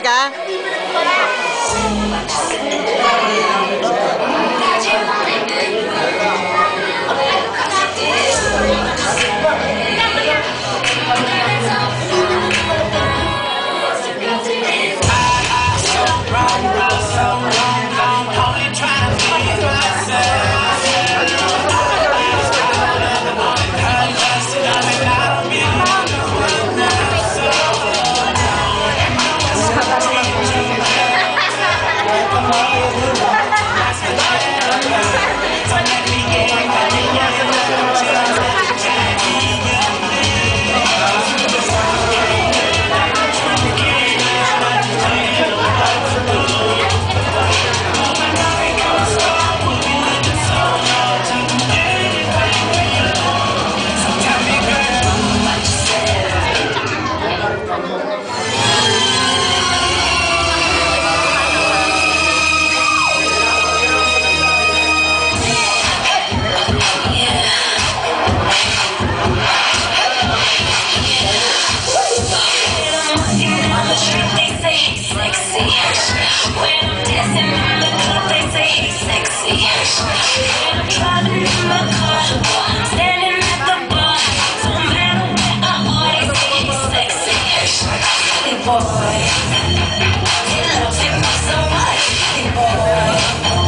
干 Thank you. When I'm dancing in the club, they say he's sexy. When I'm driving in my car, I'm standing at the bar, matter where I he's sexy. Boy, he loves it, so much, boy.